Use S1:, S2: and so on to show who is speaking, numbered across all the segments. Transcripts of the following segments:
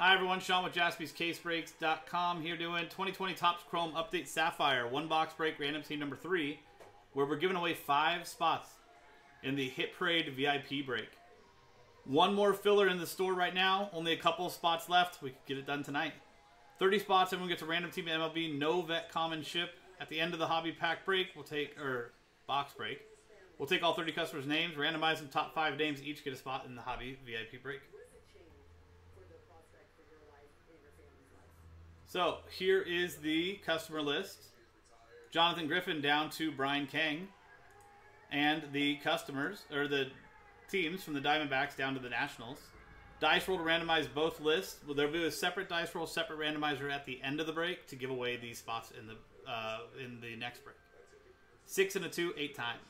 S1: Hi everyone, Sean with jaspyscasebreaks.com here doing 2020 Topps Chrome Update Sapphire one box break random team number three, where we're giving away five spots in the Hit Parade VIP break. One more filler in the store right now, only a couple spots left. We could get it done tonight. 30 spots, everyone gets a random team MLB, no vet common ship. At the end of the hobby pack break, we'll take, or box break, we'll take all 30 customers' names, randomize them, top five names, each get a spot in the hobby VIP break. So here is the customer list. Jonathan Griffin down to Brian Kang. And the customers, or the teams from the Diamondbacks down to the Nationals. Dice roll to randomize both lists. Well, there'll be a separate dice roll, separate randomizer at the end of the break to give away these spots in the uh, in the next break. Six and a two, eight times.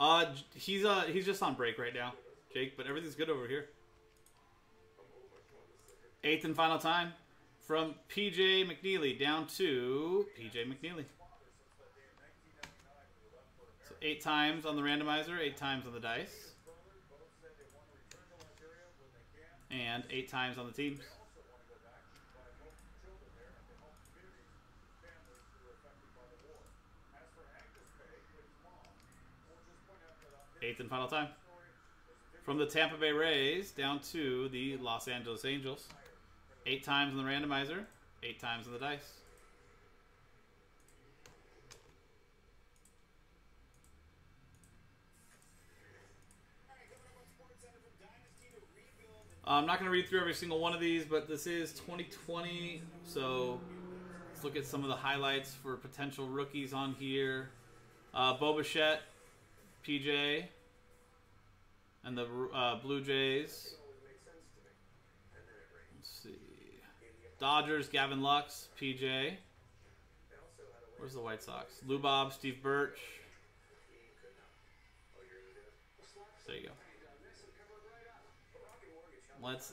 S1: Uh, he's uh he's just on break right now. Jake, but everything's good over here. Eighth and final time from PJ McNeely down to PJ McNeely. So eight times on the randomizer, eight times on the dice. And eight times on the teams. Eighth and final time. From the Tampa Bay Rays down to the Los Angeles Angels. Eight times in the randomizer, eight times in the dice. I'm not going to read through every single one of these, but this is 2020, so let's look at some of the highlights for potential rookies on here. Uh, PJ, and the uh, Blue Jays. Let's see. Dodgers, Gavin Lux, PJ. Where's the White Sox? Lou Bob, Steve Birch. There you go. Let's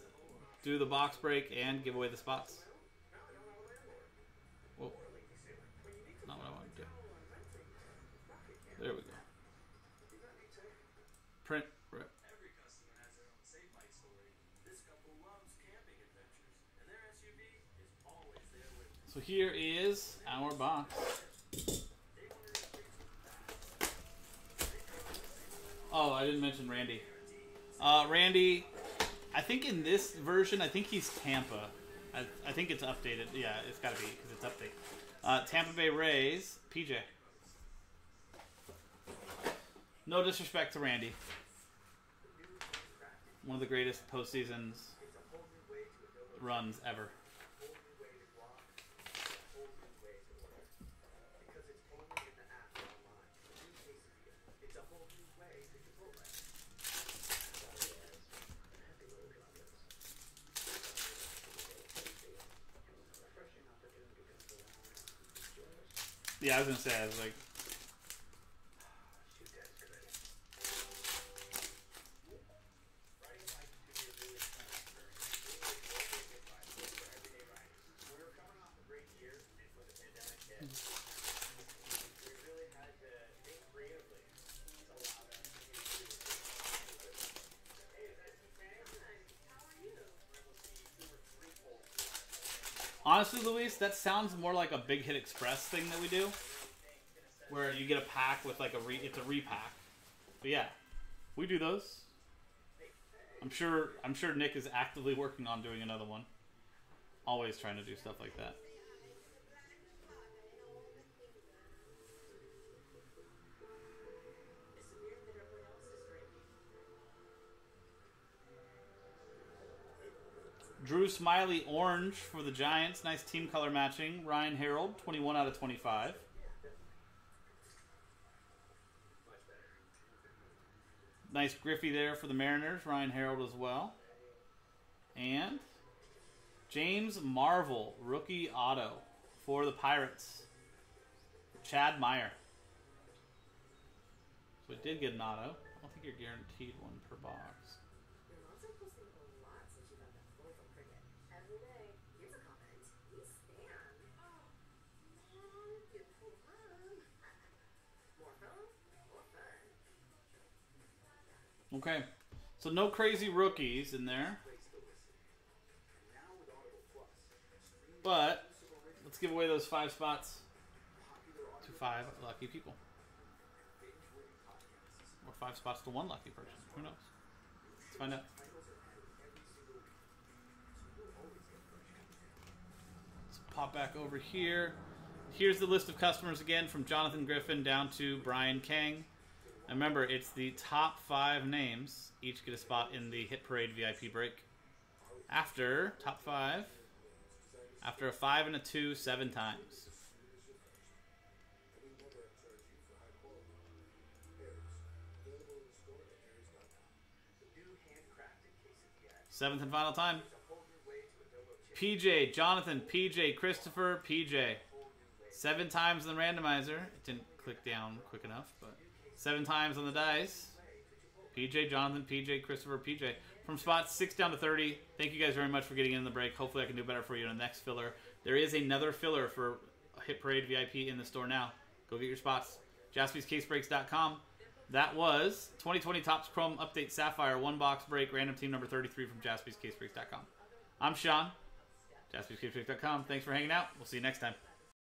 S1: do the box break and give away the spots. Whoa. Not what I want to do. There we go. Print. Rip. So here is our box. Oh, I didn't mention Randy. Uh, Randy, I think in this version, I think he's Tampa. I, I think it's updated. Yeah, it's got to be because it's updated. Uh, Tampa Bay Rays, PJ. No disrespect to Randy. One of the greatest postseasons runs ever. Yeah, I was gonna say, I was like, honestly, Luis, that sounds more like a Big Hit Express thing that we do, where you get a pack with like a re, it's a repack. But yeah, we do those. I'm sure. I'm sure Nick is actively working on doing another one. Always trying to do stuff like that. Drew Smyly orange for the Giants. Nice team color matching. Ryan Harold, 21 out of 25. Nice Griffey there for the Mariners. Ryan Harold as well. And James Marvel, rookie auto for the Pirates. Chad Meyer. So it did get an auto. I don't think you're guaranteed one per box. Okay. So no crazy rookies in there. But let's give away those five spots to five lucky people. Or five spots to one lucky person. Who knows? Let's find out. Let's back over here. Here's the list of customers again from Jonathan Griffin down to Brian Kang. And remember, it's the top five names each get a spot in the Hit Parade VIP break. After top five, after a five and a two, seven times. Seventh and final time. PJ, Jonathan, PJ, Christopher, PJ. Seven times on the randomizer. It didn't click down quick enough, but seven times on the dice. PJ, Jonathan, PJ, Christopher, PJ. From spot 6 down to 30. Thank you guys very much for getting in the break. Hopefully I can do better for you in the next filler. There is another filler for Hit Parade VIP in the store now. Go get your spots. JaspysCaseBreaks.com. That was 2020 Topps Chrome Update Sapphire one box break random team number 33 from JaspysCaseBreaks.com. I'm Sean. JaspysCaseBreaks.com. Thanks for hanging out. We'll see you next time.